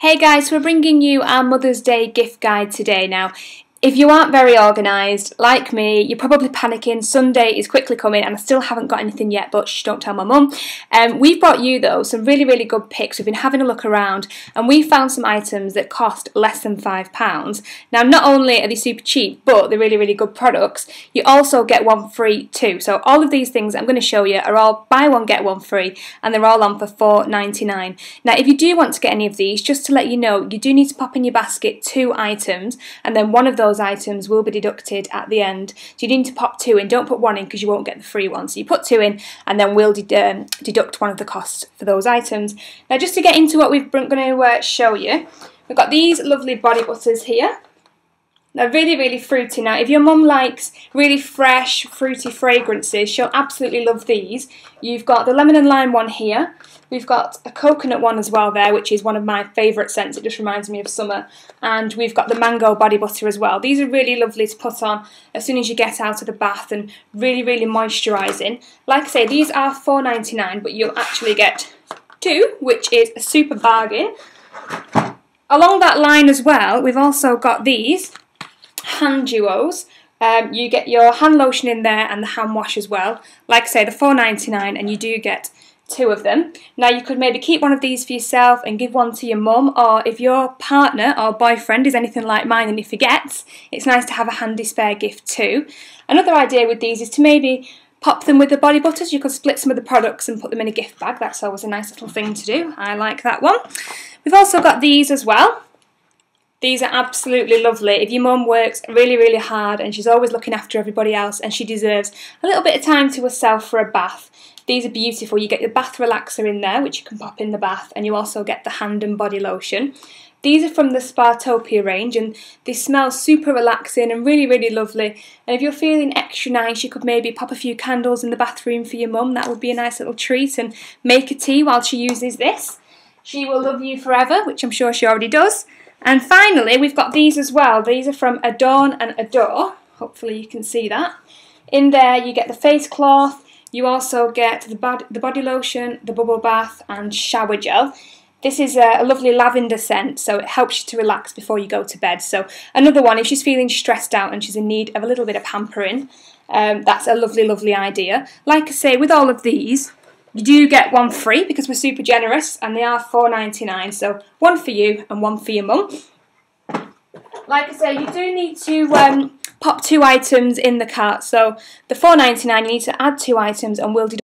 Hey guys, we're bringing you our Mother's Day gift guide today. Now, if you aren't very organised, like me, you're probably panicking. Sunday is quickly coming and I still haven't got anything yet, but shh, don't tell my mum. Um, we've brought you, though, some really, really good picks. We've been having a look around and we found some items that cost less than £5. Now, not only are they super cheap, but they're really, really good products, you also get one free too. So all of these things I'm going to show you are all buy one, get one free, and they're all on for $4.99. Now, if you do want to get any of these, just to let you know, you do need to pop in your basket two items, and then one of those those items will be deducted at the end. So you need to pop two in. Don't put one in because you won't get the free one. So you put two in and then we'll de um, deduct one of the costs for those items. Now just to get into what we're going to uh, show you, we've got these lovely body butters here. They're really, really fruity. Now, if your mum likes really fresh, fruity fragrances, she'll absolutely love these. You've got the lemon and lime one here. We've got a coconut one as well there, which is one of my favourite scents. It just reminds me of summer. And we've got the mango body butter as well. These are really lovely to put on as soon as you get out of the bath and really, really moisturising. Like I say, these are $4.99, but you'll actually get two, which is a super bargain. Along that line as well, we've also got these hand duos. Um, you get your hand lotion in there and the hand wash as well. Like I say, the $4.99 and you do get two of them. Now you could maybe keep one of these for yourself and give one to your mum or if your partner or boyfriend is anything like mine and he forgets, it's nice to have a handy spare gift too. Another idea with these is to maybe pop them with the body butters. You could split some of the products and put them in a gift bag. That's always a nice little thing to do. I like that one. We've also got these as well. These are absolutely lovely. If your mum works really, really hard and she's always looking after everybody else and she deserves a little bit of time to herself for a bath, these are beautiful. You get your bath relaxer in there, which you can pop in the bath, and you also get the hand and body lotion. These are from the Spartopia range and they smell super relaxing and really, really lovely. And if you're feeling extra nice, you could maybe pop a few candles in the bathroom for your mum. That would be a nice little treat and make a tea while she uses this. She will love you forever, which I'm sure she already does. And finally, we've got these as well. These are from Adorn and Adore. Hopefully you can see that. In there you get the face cloth, you also get the, bod the body lotion, the bubble bath and shower gel. This is a, lovely lavender scent, so it helps you to relax before you go to bed. So another one, if she's feeling stressed out and she's in need of a little bit of pampering, um, that's a lovely, lovely idea. Like I say, with all of these, you do get one free because we're super generous and they are $4.99. So one for you and one for your mum. Like I say, you do need to um, pop two items in the cart. So the $4.99, you need to add two items and we'll deduct